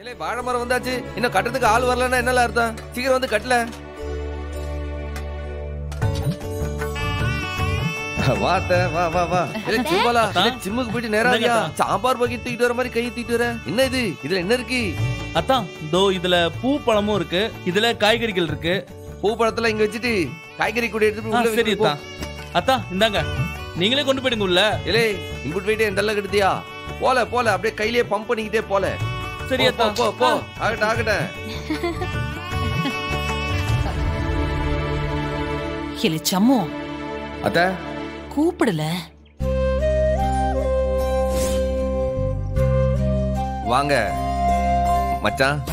இல்ல வாழை மரம் வந்தாச்சு. இன்னும் கட்டுறதுக்கு ஆள் வரலன்னா என்னல அர்த்தம்? சீக்கிரம் வந்து கட்டல. வாத்த வா வா வா. இல்ல இல்ல ஜிம்முக்கு போயிட்டு நேரா? அத்தா. சாம்பார் பக்கெட் தூக்கிட்டு வர மாதிரி கை தூக்கிட்டு வர. என்ன இது? இதுல என்ன இருக்கு? அத்தான் தோ இதுல பூ பழமும் இருக்கு. இதுல காய்கறிகள் இருக்கு. பூ பழத்துல இங்க வச்சுட்டு காய்கறி கூட சரி. அத்தா. இந்தாங்க. நீங்களே கொண்டு போயிடுங்க உள்ள. இலே இம்புட் போயிட்டு இந்த அளவுக்கு எடுத்தியா போல போல அப்படியே கையிலேயே பம்ப் பண்ணிக்கிட்டே போல. சரி போ, அத்தா போ. போ ஆகட்டும் ஆகட்டும். இல்ல சம்மு. அத்த. கூப்பிடல. வாங்க மச்சான்.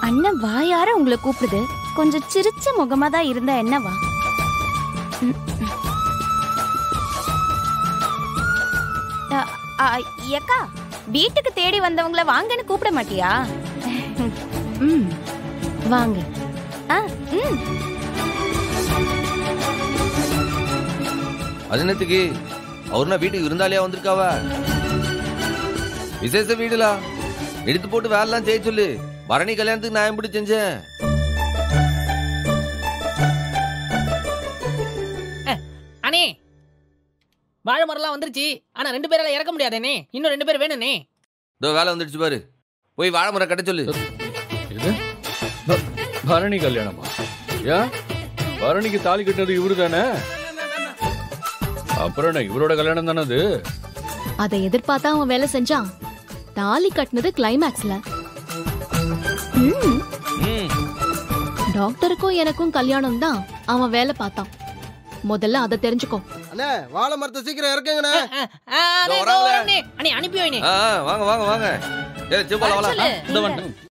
அண்ணன் வாயார உங்களை கூப்பிடுது. கொஞ்சம் சிரிச்ச முகமா தான் இருந்தா என்னவா? ம், அ, ஏக்கா வீட்டுக்கு தேடி வந்தவங்கள வாங்கன்னு கூப்பிட மாட்டியா? ம் வாங்க. ஆ ம். அது அவர்னா வீட்டுக்கு இருந்தாலே வந்திருக்காவ? விசேஷ வீடுலா? எடுத்து போட்டு வேலைலாம் செய்ய சொல்லு. பரணி கல்யாணத்துக்கு நான் எப்படி செஞ்சேன்? வாழை மரம்லாம் வந்துருச்சு. ஆனா ரெண்டு பேரால இறக்க முடியாதேனே. இன்னும் ரெண்டு பேர் வேணும்னே. இதோ வேலை வந்துடுச்சு பாரு. போய் வாழை மரம் கட்ட சொல்லு. பரணி கல்யாணமா? ஏன் பரணிக்கு தாலி கட்டினது இவரு தானே அப்புறம் என்ன இவரோட கல்யாணம் தானே அது? அதை எதிர்பார்த்தா அவன் வேலை செஞ்சான். தாலி கட்டினது கிளைமேக்ஸ்ல ம், ம் டாக்டருக்கும் எனக்கும் கல்யாணம் தான் அவன் வேலை பார்த்தான். முதல்ல அதை தெரிஞ்சுக்கோ. அண்ணே வாழை மரத்தை சீக்கிரம் இறக்குங்கண்ணே. அண்ணே, அனுப்பி வைனே வாங்க வாங்க வாங்க. ஏ. இந்த